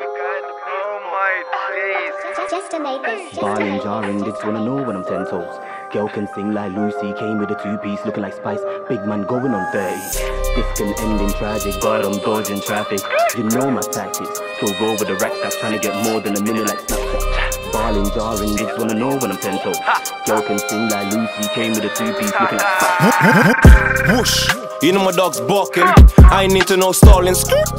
Oh my days. Just to make this. Just to Barley make jarring, they just wanna know when I'm ten toes. Girl can sing like Lucy, came with a two piece, looking like Spice. Big man going on 30. This can end in tragic, but I'm dodging traffic. You know my tactics. So roll with the rack stack, trying to get more than a minute like Snapchat. Barley jarring, they just wanna know when I'm ten toes. Girl can sing like Lucy, came with a two piece, looking like Spice. Whoosh. You know my dog's barking. I ain't into no know stalling.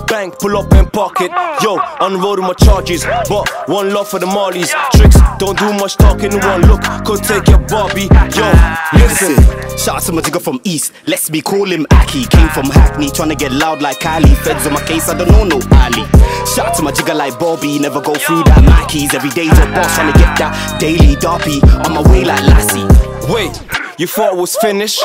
Bank, pull up and pocket. Yo, on the road with my charges. But one love for the Marlies. Trixx, don't do much talking. One look could take your Bobby. Yo, listen. Shout out to my jigger from East, let's me call him Aki. Came from Hackney, trying to get loud like Kylie. Feds on my case, I don't know no Ali. Shout out to my jigger like Bobby, never go through that Mackies. Every day's a boss, trying to get that daily darpy. On my way like Lassie. Wait, you thought it was finished?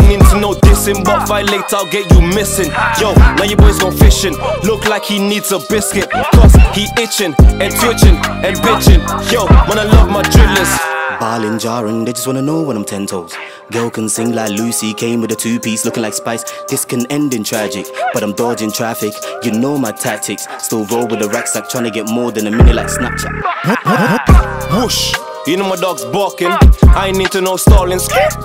I ain't into no dissing, but violate, I'll get you missing. Yo, now your boy's gone fishing. Look like he needs a biscuit, cause he itching and twitching and bitching. Yo, man, I love my drillers. Ballin' jarring, they just wanna know when I'm ten toes. Girl can sing like Lucy, came with a two piece, looking like Spice. This can end in tragic, but I'm dodging traffic. You know my tactics. Still roll with the rack sack, trying to get more than a minute like Snapchat. Whoosh. You know my dog's barking. I ain't need to know stalling.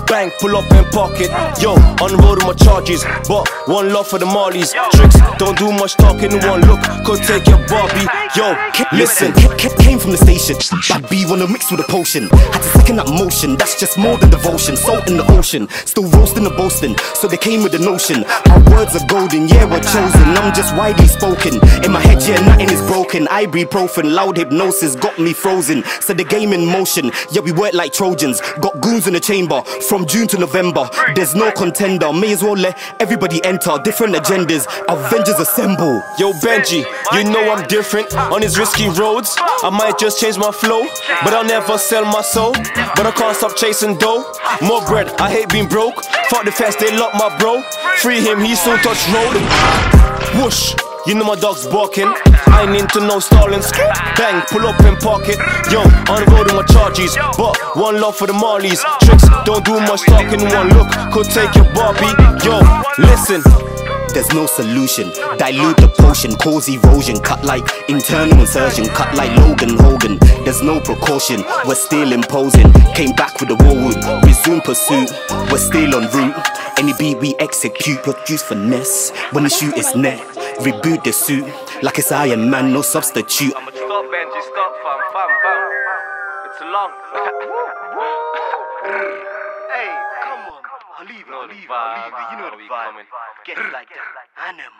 Bank, pull up and pocket. Yo, on the road with my charges. But one love for the Marlies. Trixx, don't do much talking. One look could take your Bobby. Yo, listen. Ca- ca- Came from the station. Bad B wanna mix with a potion. Had to second that motion. That's just more than devotion. Salt in the ocean. Still roasting the boasting. So they came with the notion. Our words are golden. Yeah, we're chosen. I'm just widely spoken. In my head, yeah, nothing is broken. Ibuprofen, loud hypnosis got me frozen. Set the game in motion. Yeah, we work like Trojans. Got goons in the chamber. From June to November. There's no contender. May as well let everybody enter. Different agendas. Avengers assemble. Yo, Benji, you know I'm different on these risky roads. I might just change my flow, but I'll never sell my soul. But I can't stop chasing dough. More bread, I hate being broke. Fuck the fence, they lock my bro. Free him, he soon touch road. Whoosh, you know my dog's barking. I ain't into no stalling. Bang, pull up and park it. Yo, on with my charges. But one love for the Marlies. Trixx, don't do much talking. One look could take your Barbie. Yo, listen. There's no solution. Dilute the potion, cause erosion. Cut like internal insertion. Cut like Logan Hogan. There's no precaution. We're still imposing. Came back with the war wound. Resume pursuit. We're still en route. Any beat we execute. Produce finesse. When the shoot is net. Reboot the suit. Like it's Iron Man, no substitute. Stop, Benji, stop, fam, fam, fam. It's long. hey, come on. I'll leave it, I'll leave it, I'll leave it. You know the vibe. Get it like that. Animal.